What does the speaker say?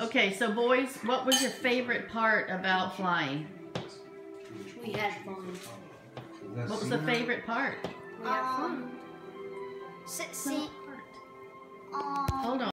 Okay, so boys, what was your favorite part about flying? We had fun. What was the favorite part? We had fun. Um, see,